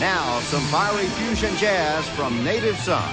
Now, some fiery fusion jazz from Native Son.